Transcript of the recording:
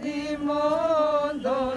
Δημοντώσε.